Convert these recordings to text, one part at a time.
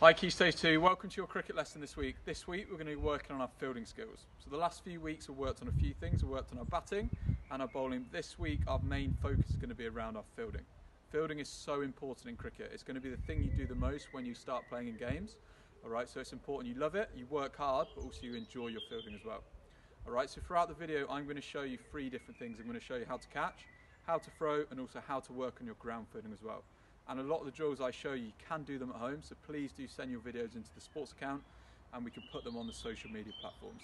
Hi Key Stage 2, welcome to your cricket lesson this week. This week we're going to be working on our fielding skills. So the last few weeks we've worked on a few things, we've worked on our batting and our bowling. This week our main focus is going to be around our fielding. Fielding is so important in cricket. It's going to be the thing you do the most when you start playing in games. Alright, so it's important you love it, you work hard, but also you enjoy your fielding as well. Alright, so throughout the video I'm going to show you three different things. I'm going to show you how to catch, how to throw and also how to work on your ground fielding as well and a lot of the drills I show you, you can do them at home so please do send your videos into the sports account and we can put them on the social media platforms.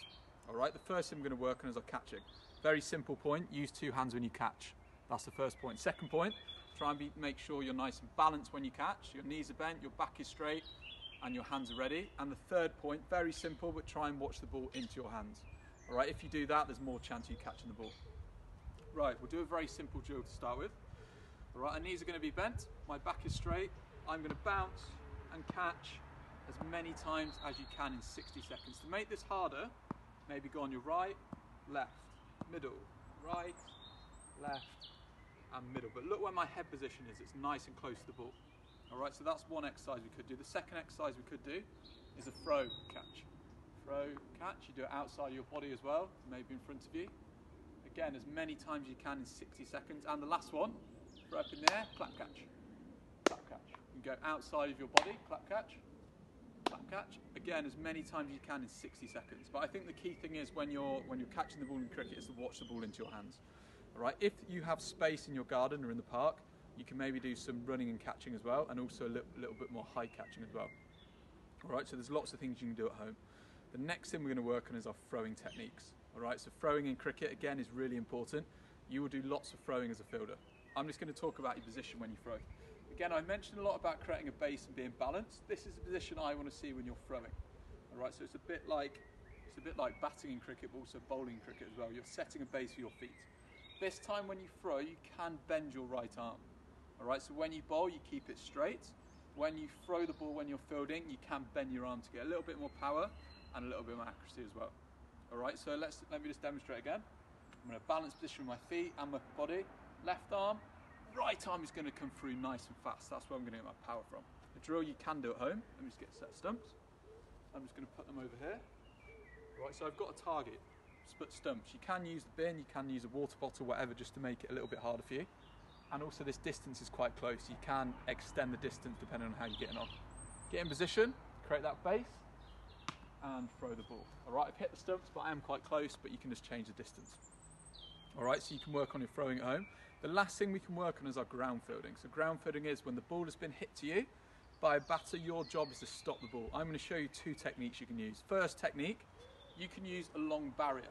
Alright, the first thing we're going to work on is our catching. Very simple point, use two hands when you catch. That's the first point. Second point, try and be, make sure you're nice and balanced when you catch. Your knees are bent, your back is straight and your hands are ready. And the third point, very simple, but try and watch the ball into your hands. Alright, if you do that, there's more chance of you catching the ball. Right, we'll do a very simple drill to start with. All right, our knees are going to be bent, my back is straight. I'm going to bounce and catch as many times as you can in 60 seconds. To make this harder, maybe go on your right, left, middle, right, left, and middle. But look where my head position is, it's nice and close to the ball. All right, so that's one exercise we could do. The second exercise we could do is a throw catch. Throw catch, you do it outside your body as well, maybe in front of you. Again, as many times as you can in 60 seconds. And the last one, up in there, clap catch. Clap catch. You can go outside of your body, clap catch. Clap catch. Again, as many times as you can in 60 seconds. But I think the key thing is when you're when you're catching the ball in cricket is to watch the ball into your hands. All right. If you have space in your garden or in the park, you can maybe do some running and catching as well, and also a little, little bit more high catching as well. All right. So there's lots of things you can do at home. The next thing we're going to work on is our throwing techniques. All right. So throwing in cricket again is really important. You will do lots of throwing as a fielder. I'm just going to talk about your position when you throw. Again, I mentioned a lot about creating a base and being balanced. This is the position I want to see when you're throwing. All right, so it's a bit like it's a bit like batting in cricket, but also bowling in cricket as well. You're setting a base for your feet. This time when you throw, you can bend your right arm. All right, so when you bowl, you keep it straight. When you throw the ball when you're fielding, you can bend your arm to get a little bit more power and a little bit more accuracy as well. All right, so let's let me just demonstrate again. I'm in a balanced position with my feet and my body left arm, right arm is going to come through nice and fast. That's where I'm going to get my power from. A drill you can do at home. Let me just get set stumps. I'm just going to put them over here. Right, so I've got a target, split stumps. You can use the bin, you can use a water bottle, whatever, just to make it a little bit harder for you. And also this distance is quite close. You can extend the distance depending on how you're getting on. Get in position, create that base, and throw the ball. All right, I've hit the stumps, but I am quite close, but you can just change the distance. All right, so you can work on your throwing at home. The last thing we can work on is our ground fielding. So ground fielding is when the ball has been hit to you by a batter, your job is to stop the ball. I'm going to show you two techniques you can use. First technique, you can use a long barrier.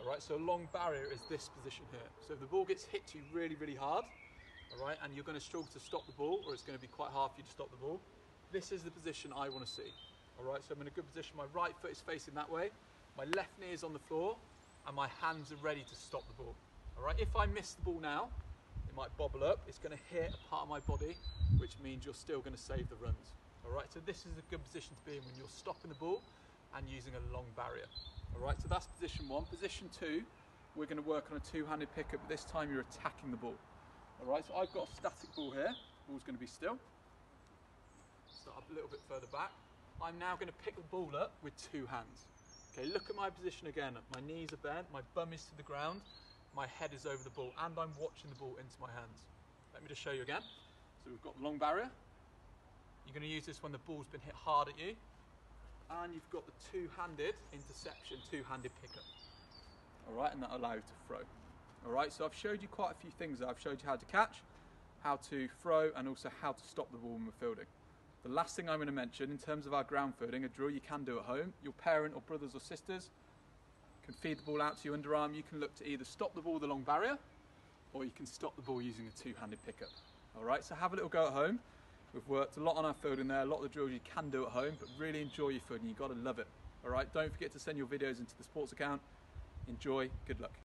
All right, so a long barrier is this position here. So if the ball gets hit to you really, really hard, all right, and you're going to struggle to stop the ball, or it's going to be quite hard for you to stop the ball, this is the position I want to see. All right, so I'm in a good position. My right foot is facing that way. My left knee is on the floor and my hands are ready to stop the ball. All right, if I miss the ball now, it might bobble up, it's gonna hit a part of my body, which means you're still gonna save the runs. All right, so this is a good position to be in when you're stopping the ball and using a long barrier. All right, so that's position one. Position two, we're gonna work on a two-handed pickup, but this time you're attacking the ball. All right, so I've got a static ball here, ball's gonna be still. Start up a little bit further back. I'm now gonna pick the ball up with two hands. Okay, look at my position again. My knees are bent, my bum is to the ground, my head is over the ball, and I'm watching the ball into my hands. Let me just show you again. So we've got the long barrier. You're going to use this when the ball's been hit hard at you. And you've got the two-handed interception, two-handed pickup. All right, and that allows you to throw. All right, so I've showed you quite a few things. I've showed you how to catch, how to throw, and also how to stop the ball when we're fielding. The last thing I'm going to mention in terms of our ground fielding, a drill you can do at home, your parent or brothers or sisters can feed the ball out to your underarm. You can look to either stop the ball with a long barrier or you can stop the ball using a two-handed pickup. All right, so have a little go at home. We've worked a lot on our fielding there, a lot of the drills you can do at home, but really enjoy your fielding. You've got to love it. All right, don't forget to send your videos into the sports account. Enjoy, good luck.